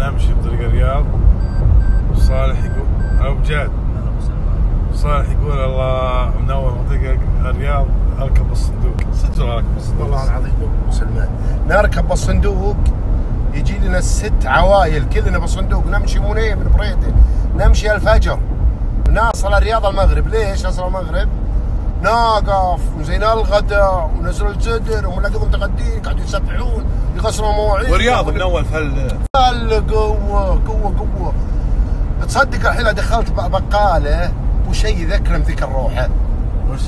نمشي بطريق الرياض وصالح يقول ابو جاد صالح يقول الله منور طريق الرياض أركب الصندوق صدق أركب الصندوق والله العظيم سلمان. نركب بالصندوق يجي لنا ست عوائل كلنا بالصندوق نمشي منيه من بريده نمشي الفجر. نصل الرياض المغرب. ليش نصل المغرب؟ ناقف وزين الغداء ونزل الجدر ونلاقيهم متغدين قاعدين يسبحون يغسلوا مواعيد. والرياض من أول فل قوة قوة قوة. تصدق الحين دخلت بقالة وشيء يذكرني بذيك الروحة. وش؟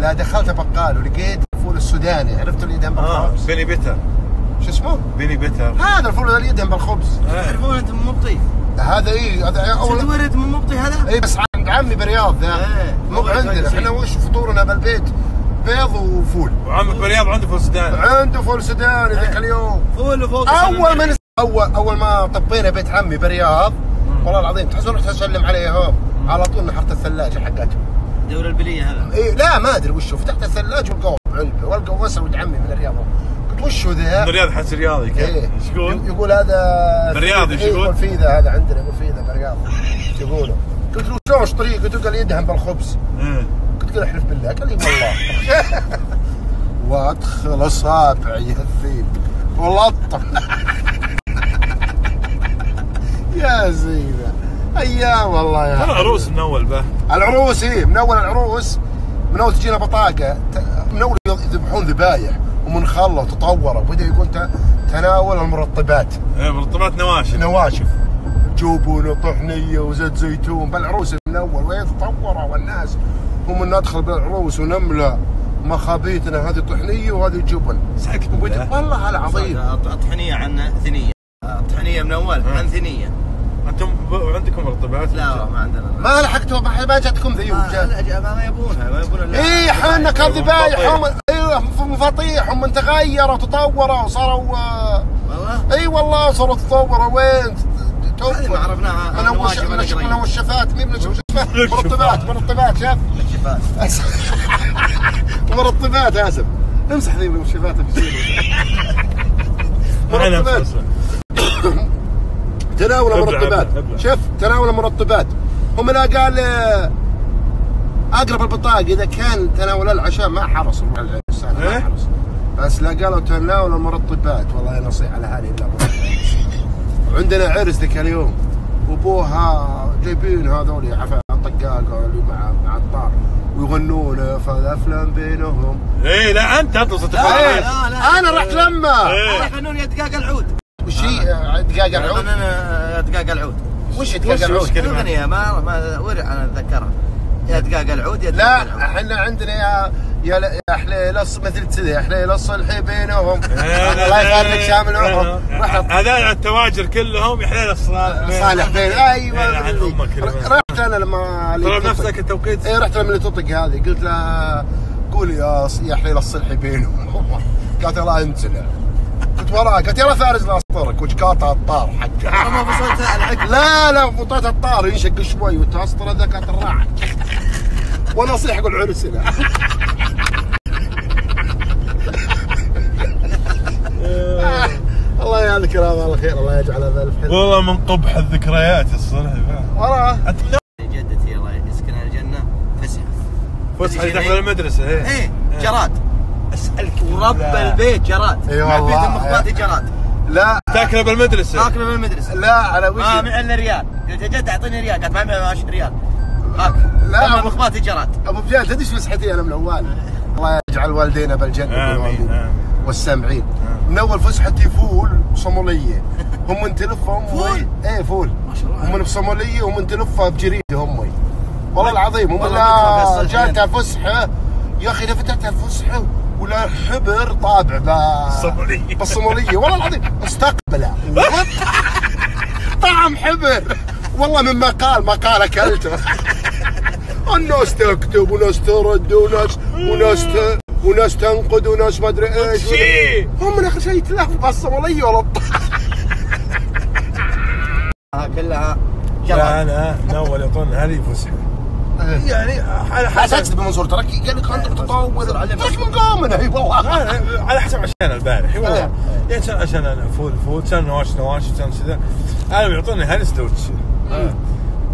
لا دخلت بقالة ولقيت الفول السوداني عرفت اللي يدهن آه بالخبز؟ peanut butter. شو اسمه؟ peanut butter. هذا الفول اللي يدهن بالخبز. تعرفون انت من مبطي هذا اي هذا اول تورد من مبطي هذا؟ اي بس عمي برياض ذا إيه. مو عندنا. إحنا وش فطورنا بالبيت؟ بيض وفول. وعمك بالرياض عنده فول سوداني. عنده فول سوداني ذاك اليوم. فول وفوق أول ما اول أول ما طبينا بيت عمي برياض والله العظيم تحسون رحت اسلم عليهم على طول نحرت الثلاجة حقتهم دور البلية هذا. اي لا ما أدري وشو. فتحت الثلاجة ولقوه علبه والقوا وسع ولد عمي من الرياض. قلت وشو ذا؟ الرياض حس رياضي كيف؟ إيش يقول؟ يقول هذا بالرياض إيش إيه، يقول؟ يقول في ذا هذا عندنا يقول في ذا بالرياض يقولوا. قلت له شلون إيش طريق؟ قلت له قال يدهن بالخبز. إيه. قلت له احلف بالله. قال لي والله. وادخل اصابعي الثيب ولطم يا زينة. أيام والله يا ترى عروس من أول به العروس إيه من أول العروس من أول تجينا بطاقة من أول يذبحون ذبايح ومنخله وتطوروا وبدا يقول تناول المرطبات. إيه، مرطبات نواشف. نواشف. جبن وطحنية وزيت زيتون بالعروس من اول وين تطوروا والناس هم ندخل بالعروس ونملى مخابيتنا هذه طحنية وهذه جبن. وبدا- والله العظيم طحنيه عن ثنية. طحنيه من أول عن ثنية. أنتم عندكم مرطبات؟ لا ما عندنا. ما لحقتوا ما ما جاتكم ذيوب ما, ما يبونها ما يبون إلا- إيه حنا كان ذبايح مفاطيح. هم أيوه مفاطيح هم تغيروا تطوروا صاروا آه، والله؟ إي والله صاروا تطوروا. وين؟ هذه ما عرفناها أنا وش أنا. وشفات مين وشفات مرطبات مرطبات شاف مرطبات آسف. امسح ذي. معنا مرطبات. تناول مرطبات. شوف تناول مرطبات هم لا قال آه، أقرب البطاقه إذا كان تناول العشاء ما حرص. الانسان ما إيه؟ حرص. بس لا قالوا تناول المرطبات والله نصيحة لهذه الا عندنا عرس ذاك اليوم. وابوها جايبين هذول عفا طقاقه اللي مع مع الطار. ويغنون فالأفلام بينهم. إيه لا أنت اطلع صوت لا،. لا، لا. أنا رحت لما؟ إيه. يغنون يا دقاق العود. وش هي آه، دقاق العود؟ يا دقاق العود. وش دقاق وش- العود؟ الاغنيه ما ما ورع أنا أتذكرها؟ يا دقاق العود يا دقاق لا إحنا عندنا يا يا يا حليل الص- مثل كذا يا حليل الصلح بينهم. إيه، الله لا، يخليك شاملهم. إيه. رحت هذول التواجر كلهم يا حليل الصالح صالح بين أيوه إيه، أمك رحت أنا لما تطق. بنفسك التوقيت إيه رحت لما اللي تطق هذه. قلت له قول يا ص- يا حليل الصلح بينهم. قالت يلا انزل. قلت وراه قالت يلا فارس لا اسطرك وش قاطع الطار حق ما فصلت العقل. لا لا فطيت الطار. ينشق شوي وتسطر ذاك الراعي. وأنا اصيح أقول عرسنا. الله يذكره الله الخير الله يجعل هذا حلو والله من قبح الذكريات الصراحة. وراه جدتي الله يسكنها الجنة. فسحة. فسحة اللي داخل المدرسة إيه. إيه جراد أسألك ورب. البيت جراد إي والله. دم اخواتي جراد لا. تاكله بالمدرسة؟ اكله من المدرسة لا أنا وش ما معي الا ريال قلت يا جد أعطيني ريال. قالت ما معي 20 ريال. لا، أبو- اخواتي جراد أبو بجال تدري إيش مسحتي أنا من أول؟ الله يجعل والدينا بالجنة آمين. والسامعين. من أول فسحتي فول صوماليه هم من تلفهم فول؟ إيه فول. ما شاء الله. هم من بصومالية ومن تلفها بجريده امي والله العظيم هم لا جاتها فسحة. يا أخي إذا فتحت الفسحه ولا حبر طابع ب- صومالية. بالصوماليه والله العظيم استقبله طعم حبر. والله من مقال مقال أكلته. الناس تكتب وناس ترد وناس وناس ت... وناس تنقد وناس ما أدري إيش. شي. هم من آخر شيء يتلهفوا بالصوماليه ولا كلها لا أنا من اول يعطون هذه فسحه إيه. يعني على لا حسب. تكذب منصور ترك قال لك أنت متطور علم. ترك من قومنا اي والله. لا، على حسب عشان البارح اي والله. إيه. يعني كان عشان أنا فول فول. كان نواش نواش كان كذا. أنا بيعطوني هالستوتش.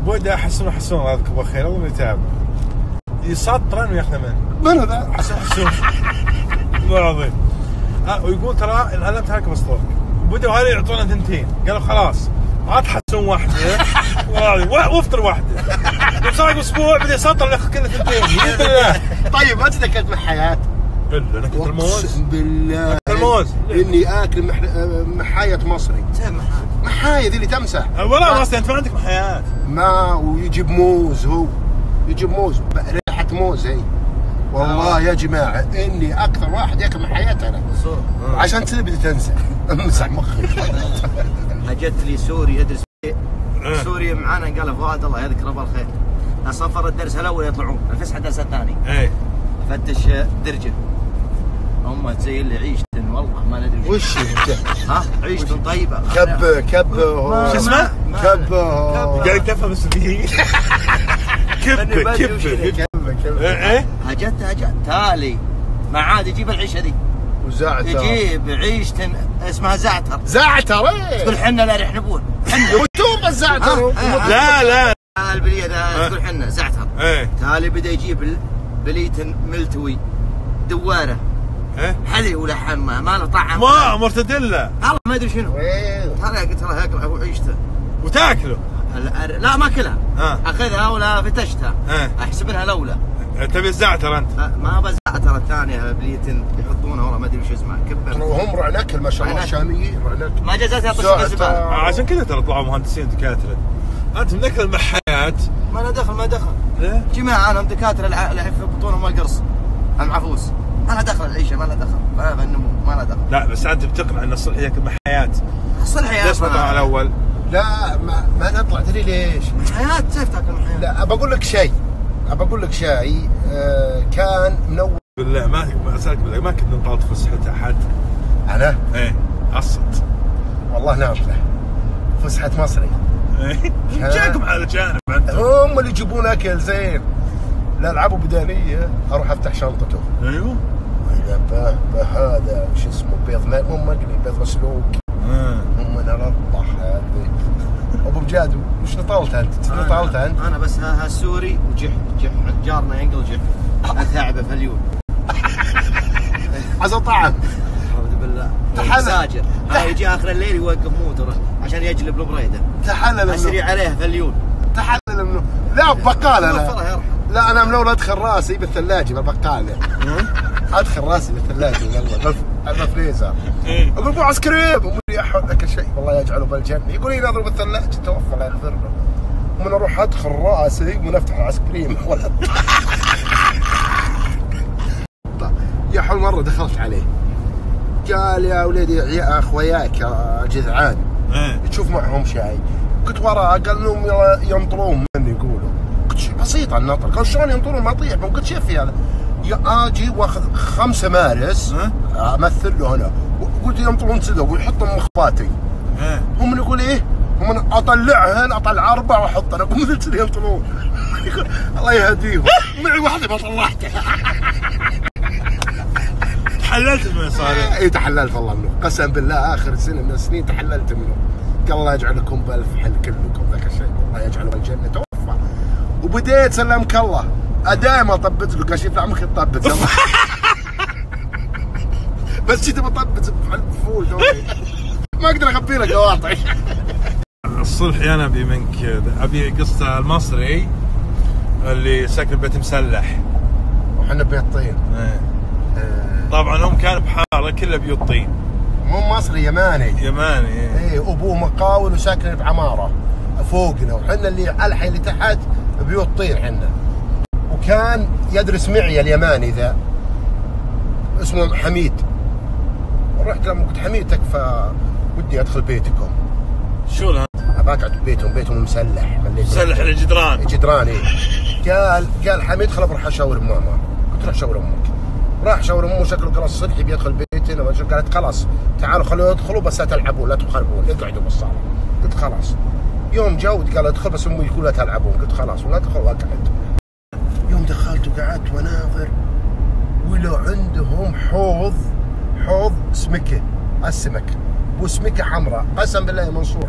بودا أحسن أحسن الله يذكره بالخير الله يتابع يسطرن وياخذه منه من هذا؟ حسن حسون والله العظيم. آه، ويقول ترى انعلمت هاك بسطوك بدوا هذول يعطونا ثنتين. قالوا خلاص عاد حسون واحدة. والله وافطر واحدة. وصار أسبوع بدا يسطر ياخذ كله ثنتين. بالله طيب ما تذكرت من إلا أنا كنت الموز. اقسم بالله الموز. إني آكل مح... محاية مصري. محاية ذي اللي تمسح. والله ما انت ما عندك محيات ما ويجيب موز هو. يجيب موز. موز هي والله يا جماعة إني أكثر واحد ياكل من حياتي أنا. صور عشان كذا بديت انسى أمسح مخي. اجت لي سوري ادرس إيه. سوريا معانا قال فؤاد الله يذكره بالخير. صفر الدرس الأول يطلعون الفسحة الدرس الثاني. إيه. فتش درجة. هم تزين لي عيشة والله ما ندري وش؟ ها؟ عيشة طيبة. كب كب شو اسمه؟ كب قاعد تفهم اللي- كب كب إيه إيه؟ هجت هجت تالي. ما عاد يجيب العيشة ذي وزعتر يجيب عيشة اسمها زعتر. زعتر تقول إيه حنا لا يحنبون حنا. وتوب الزعتر. ها، ها. لا لا. البلية ذا تقول حنا زعتر. إيه. تالي بدا يجيب بلية ملتوي. دوارة. إيه. حلي ولحم ما ما له طعم. ما مرتدلة. والله ما ادري شنو. إيه. ترى قلت له اكره عيشته. وتاكله. لا ما كلها. ها. أخذها ولا فتشتها. ها. أحسب انها لولا تبي الزعتر أنت؟ ما- بزعت ترى الثانية بلية يحطونها والله ما أدري وش اسمها كبه وهم رعناكل ما شاء الله. الشاميين رعناكل ما جازت يعطي زعتر. الزباله آه، عشان كذا ترى طلعوا مهندسين دكاترة. أنت من ذاك المحيات. ما له دخل ما دخل. ليه؟ جماعة أنا دكاترة اللي في بطونهم القرص العفوس ما له دخل العيشة ما له دخل. ما النمو ما له دخل. لا بس أنت بتقنع إن الصلح ياكل محيات. الصلح يا ليش ما طلع الأول؟ لا ما, ما نطلع تدري ليش؟ حياة كيف تاكل محيات؟ لا ابى أقول لك شيء. أبى أقول لك شيء آه كان من اول بالله ما ما أسألك بالله ما كنت نطالت فسحه أحد. أنا؟ إيه قصد. والله ناطله فسحه مصري. إيه. جاكم على جانب أنتم. هم اللي يجيبون أكل زين. لا العبوا بدانيه أروح أفتح شنطته. أيوه. هذا شو اسمه بيض ما مقلي بيض مسلوق آه. هم نرطح هذه ابو بجاد وش نطالت أنت؟ نطالت أنت؟ أنا بس ها ها سوري وجح جح جارنا ينقل جح. ثعبه فليون عزا طعم. أعوذ بالله. تحلل. ساجر ها يجي آخر الليل يوقف موتره عشان يجلب البريده تحلل أسري عليه فليون تحلل منه لا بقال وفره أنا. يرحم. لا أنا من اول أدخل رأسي بالثلاجة بالبقالة. أدخل راسي بالثلاجه والله بالف- بالفريزر إيه. أقول عايز كريم أمي يا حول لك شيء. والله يجعله بالجنه يقول لي اضرب الثلاجه توفى الله يغفر له ومن أروح أدخل راسي ومن أفتح الايس كريم ولا يا حول مرة دخلت عليه. قال يا ولدي يا أخوياك يا جذعان. إيه. تشوف معهم شاي. قلت وراه قال لهم ينطرون من يقولوا. قلت شيء بسيط النطر قال شلون ينطرون؟ ما طيح قلت شيء في هذا. آجي واخذ خمسة مارس؟ أمثل له أنا قلت ينطرون كذا ويحطهم مخباتي هم من يقول إيه؟ هم أطلعهن أطلع أربع واحط أنا مثل كذا ينطرون الله يهديهم. معي واحدة ما طلعتها تحللت من صالح اي تحللت والله منه. قسم بالله آخر سنة من السنين تحللت منه. قال الله يجعلكم بألف حل كلكم ذاك الشيء. الله يجعله بالجنه توفى وبديت سلمك الله. دائما اطبت له قال شوف عمك تطبت يلا. بس كذا بطبت بفول دوي. ما أقدر أخبي لك قواطعي الصلح أنا أبي منك أبي قصة المصري اللي ساكن بيت مسلح. وحنا بيت طين. إيه. آه، طبعا هم كانوا بحارة كلها بيوت طين. مو مصري يماني. يماني إيه. إيه ابوه مقاول وساكن بعمارة فوقنا. وحنا اللي على الحي اللي تحت بيوت طين حنا. وكان يدرس معي اليماني ذا. اسمه حميد. رحت لما قلت حميد تكفى ودي أدخل بيتكم. شو لها بقعد ببيتهم بيتهم مسلح. مسلح الجدران جدران إيه. قال قال حميد خل بروح اشاور ماما قلت روح شاور أمك. راح شاور أمه شكله قال الصبح بيدخل بيتنا قالت خلاص تعالوا خلوه يدخلوا بس لا تلعبون لا تخربون. اقعدوا بالصالة. قلت خلاص. يوم جو قال ادخل بس أمي يقول لا تلعبون. قلت خلاص ولا ادخل واقعد سمعت وناظر ولو عندهم حوض حوض سمكة السمك. وسمكه حمراء قسم بالله يا منصور.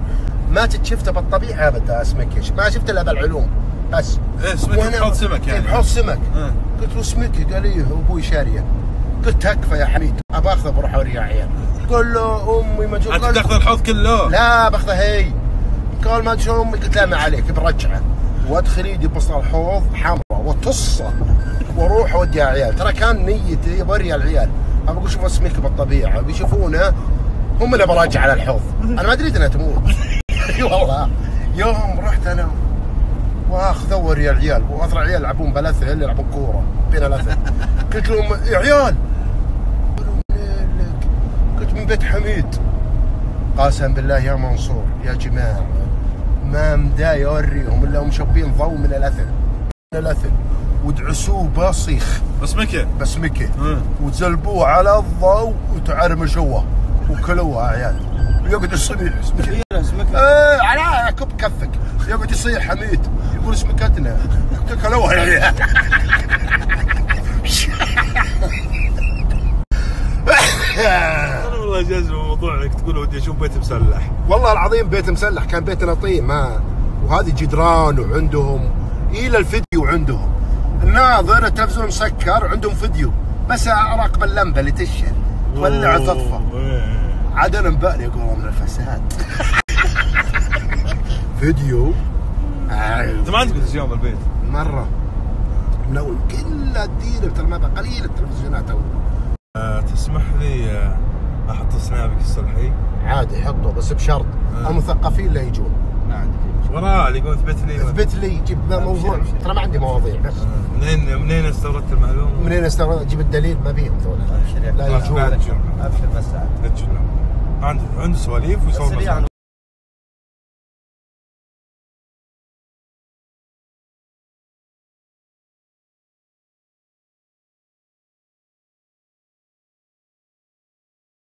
ما تتشفته بالطبيعة ابدا اسمكه ما شفت إلا بالعلوم. بس. إيه، وأنا- بحوض سمك يعني. إيه، بحوض سمك. آه. قلت له سمكة؟ قال لي أبوي شارية. قلت تكفى يا حميد. أبى أخذه بروح أوريه عيال. قال له أمي ما تأخذ الحوض كله؟ لا باخذه هي. قال ما أمي. قلت لا ما عليك برجعه. وادخل ايدي بوسط الحوض حمراء وتصة وأروح اودي عيال. ترى كان نيتي بري العيال. ابى أقول اسمك بالطبيعه بيشوفونه هم اللي براجع على الحوض. أنا ما دريت انها تموت. أي والله. يوم رحت أنا وأخذ اوري العيال واثر عيال يلعبون بلثل يلعبون كورة. بين الاثل قلت لهم يا عيال؟ قلت من بيت حميد. قسم بالله يا منصور يا جماعة ما مداي اوريهم الا هم شابين ضوء من الأثل. من الأثل. ودعسوه بصيخ. بسمكه بسمكه مم. وتزلبوه على الضوء وتعرمشوه وكلوها عيال. يقعد يصيح. سمكه إيه على كب كفك. يقعد يصيح حميد. يقول سمكتنا كلوها يا عيال. أنا والله جاز موضوع انك تقول ودي أشوف بيت مسلح. والله العظيم بيت مسلح كان بيتنا طين ما. وهذه جدران وعندهم إلى الفيديو عندهم. الناظر التلفزيون مسكر عندهم فيديو. بس راقب اللمبه اللي تشهر. تولع تطفى أوه، إيه. عاد أنا مبألي أقول من الفساد. فيديو. أنت ما عندك تلفزيون بالبيت؟ مرة. من اول كلها الديره ترى ما قليل التلفزيونات اول آه، تسمح لي آه، أحط سنابك الصلحي عادي حطه بس بشرط. آه. المثقفين لا يجون. ما عندي وراء اللي يقول اثبت لي. اثبت لي جيب موضوع. ترى ما عندي مواضيع. بس آه، منين منين استوردت المعلومة؟ منين استغرب أجيب الدليل ما بيهم ذولا. أبشر يا لا. يجون. أبشر. بس عاد عنده عنده سواليف ويصور